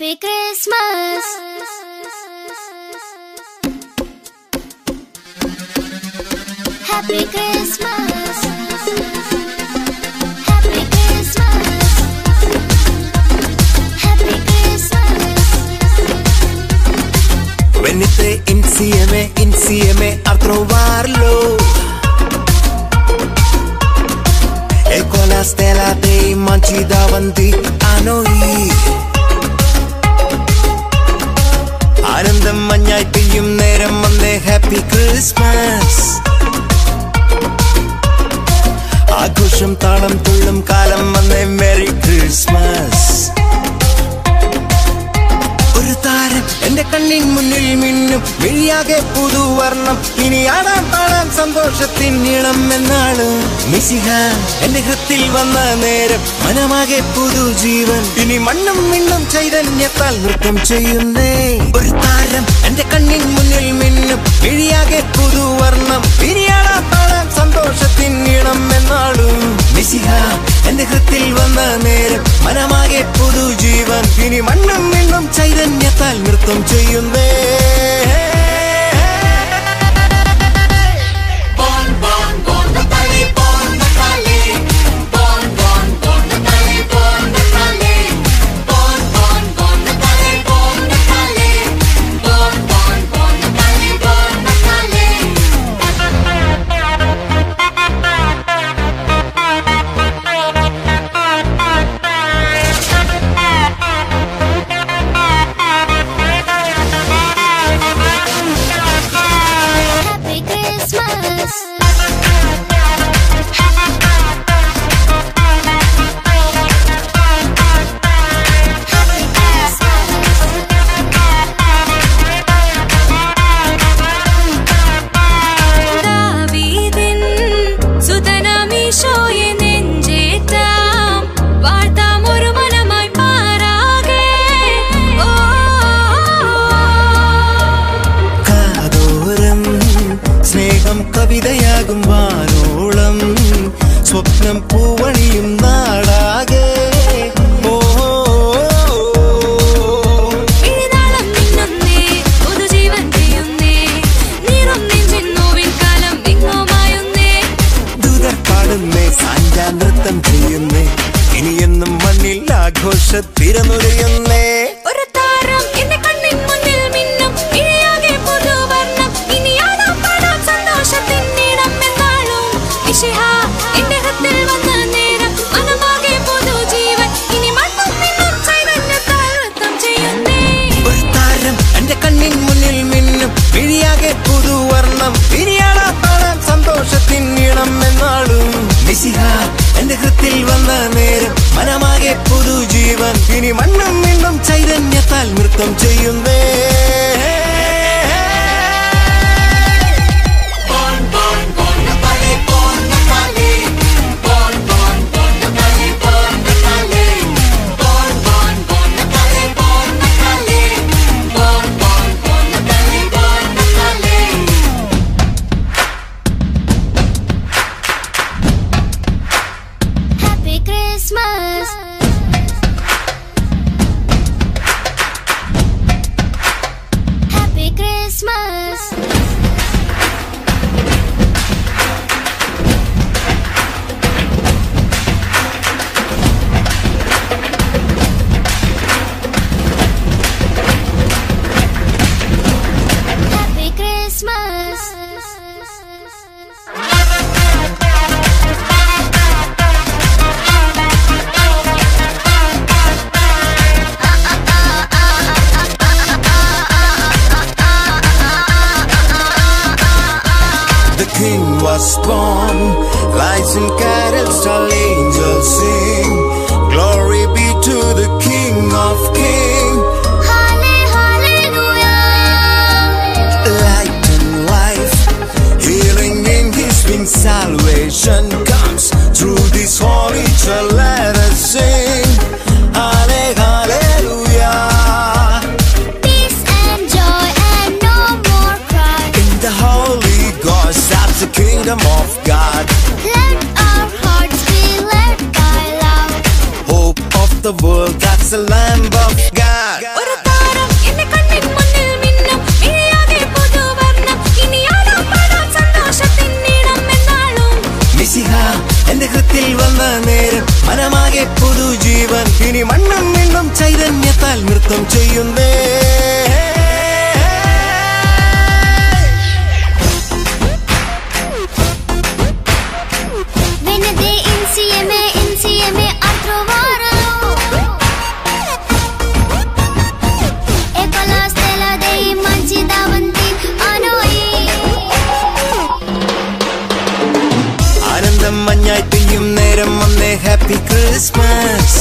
Happy Christmas happy Christmas Venite insieme, insieme a trovarlo. E con la stella dei mangi davanti a noi. ആനന്ദം മഞ്ഞായി പെയ്യും നേരം വന്നേ happy Christmas. ആഘോഷം താളം തുള്ളും കാലം വന്നേ മെറി ക്രിസ്മസ്. ഒരു താരം എന്റെ കണ്ണിൻ മുന്നിൽ മിന്നും മിഴിയാകെ പുതുവർണം. ഇനി ആടാൻ പാടാൻ സന്തോഷത്തിൻ ഇളം എന്നാണ്. മിസിഹ എന്റെ ഹൃത്തിൽ വന്ന നേരം മനമാകെ പുതു ജീവൻ ഇനി മണ്ണും മിണ്ണും ചൈതന്യത്താൽ നൃത്തം ചെയ്യുന്നേ. ഒരു താരം എന്റെ കണ്ണിൻ മുന്നിൽ മിന്നും മിഴിയാകെ പുതുവർണം. ഇനി ആടാൻ പാടാൻ സന്തോഷത്തിൻ ഇളം എന്നാണ്. മിസിഹ എന്റെ ഹൃത്തിൽ വന്ന നേരം മനമാകെ പുതുജീവൻ. ഇനി മണ്ണും മിണ്ണും ചൈതന്യത്താൽ നൃത്തം ചെയ്യുന്നേ. ദൂതർ പൂവണിയും നാടാകെ. നൃത്തം ചെയ്യുന്നേ. ഇനിയെന്നും മണ്ണിൽ ആഘോഷത്തിരനുരയുന്നേ വിഴിയാകെ പുതുവർണം. ഇനിയാളാ പാടാൻ സന്തോഷത്തിൻ ഇണം എന്നാളും. മിസിഹ എന്റെ ഹൃത്തിൽ വന്ന നേരം മനമാകെ പുതുജീവൻ. ഇനി മണ്ണും മിണ്ണും ചൈതന്യത്താൽ നൃത്തം ചെയ്യുന്നേ king was born, lights and carols, all angels sing. Glory be to the King of Kings. them off God. Let our hearts be led by love. Hope of the world, that's the lamb of God. God. എന്റെ ഹൃത്തിൽ വന്ന നേരം മനമാകെ പുതുജീവൻ ഇനി മണ്ണും മിണ്ണും ചൈതന്യത്താൽ നൃത്തം ചെയ്യുന്നേ ആനന്ദം മഞ്ഞായി പെയ്യും നേരം വന്നേ ഹാപ്പി ക്രിസ്മസ്